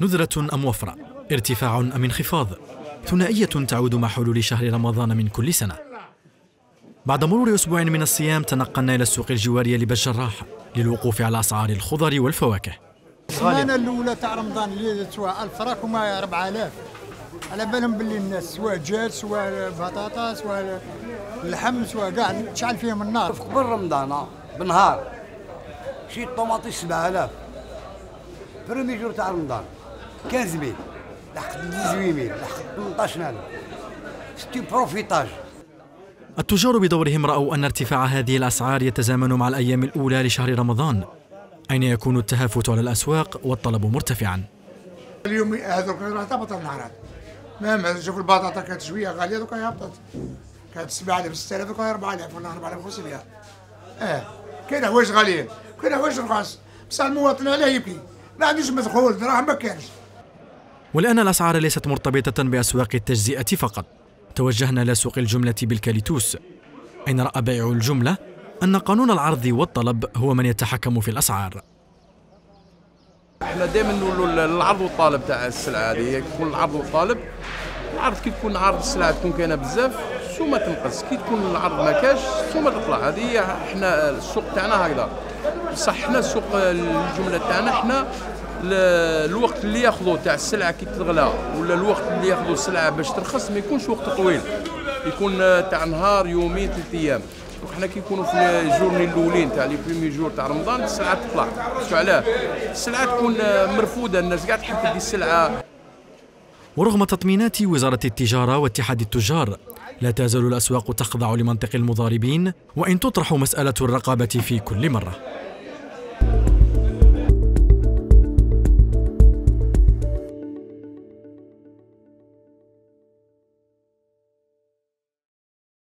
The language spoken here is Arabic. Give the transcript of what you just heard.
نذرة أم وفرة ارتفاع أم انخفاض؟ ثنائية تعود مع حلول شهر رمضان من كل سنة. بعد مرور أسبوع من الصيام تنقلنا إلى السوق الجوارية لبج الراح للوقوف على أسعار الخضر والفواكه. السمانة الأولى تاع رمضان اللي سواء 1000 راك وما 4000 على بالهم باللي الناس سواء دجاج سواء بطاطا سواء اللحم سواء كاع تشعل فيهم النار. قبل رمضان بنهار. شي الطوماطي 7000 premiers jours تاع رمضان. 15000 لحق 18000 لحق 18000 c'était profitage. التجار بدورهم رأوا أن ارتفاع هذه الأسعار يتزامن مع الأيام الأولى لشهر رمضان أين يكون التهافت على الأسواق والطلب مرتفعا؟ اليوم هذوك راه تهبط النهارات ما شوف البطاطا كانت شوية غالية دوكا هبطت كانت 7000 6000 دوكا 4000 ولا 4500 آه كاين حوايج غاليين كاين حوايج رخاص. بصح المواطن علاه يبكي. ما عندوش مدخول دراهم ما كانش والآن الأسعار ليست مرتبطة بأسواق التجزئة فقط. توجهنا إلى سوق الجملة بالكاليتوس. أين رأى بائع الجملة؟ أن قانون العرض والطلب هو من يتحكم في الأسعار. إحنا دائما نقولوا العرض والطلب تاع السلعة هذه يكون العرض والطلب العرض كي تكون عرض السلعة تكون كاينة بزاف السومة تنقص. كي تكون العرض ما كاش السومة تطلع. هذه إحنا السوق تاعنا هكذا. بصح إحنا السوق الجملة تاعنا إحنا الوقت اللي ياخذوا تاع السلعة كي تغلى ولا الوقت اللي ياخذوا السلعة باش ترخص ما يكونش وقت طويل. يكون تاع نهار يومين ثلاث أيام. وحنا كي نكونوا في ال journées الأولين تاع les premiers jours تاع رمضان السلعة تطلع. علاه؟ السلعة تكون مرفوده الناس قاعد تحب تدي السلعة. ورغم تطمينات وزارة التجارة واتحاد التجار لا تزال الأسواق تخضع لمنطق المضاربين وإن تطرح مسألة الرقابة في كل مرة.